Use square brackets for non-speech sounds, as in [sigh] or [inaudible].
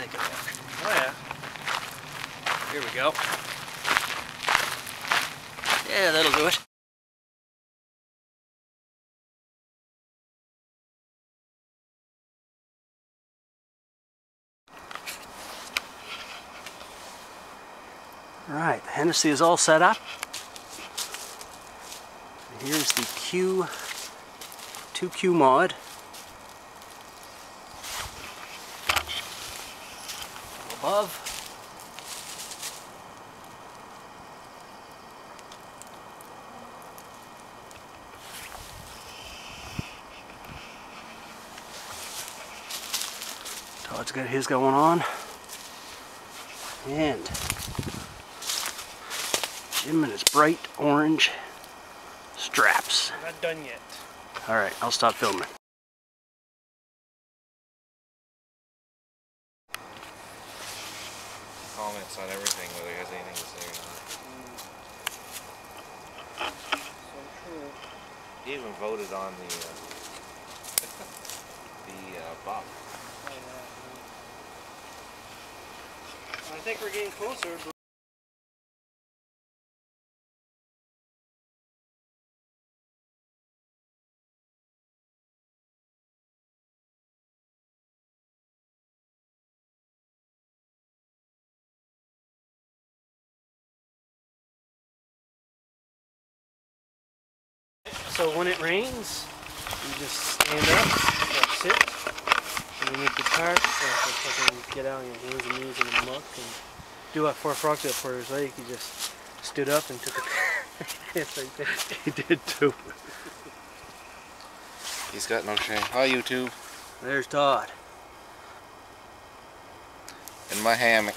It'll. Oh yeah. Here we go. Yeah, that'll do it. All right, the Hennessy is all set up. Here's the Q, 2Q mod. Above. Oh, Todd's got his going on. And Jim and his bright orange straps. Not done yet. Alright, I'll stop filming. Comments on everything, whether he has anything to say or not. So true. He even voted on the uh, [laughs] the uh, buff. Oh. I think we're getting closer. So when it rains, you just stand up or sit, and you make the tarp, or just fucking get out on your hands and knees in the muck, and do what Fort Frog did for his leg. He just stood up and took a [laughs] piss right there. He did too. He's got no shame. Hi YouTube. There's Todd. In my hammock.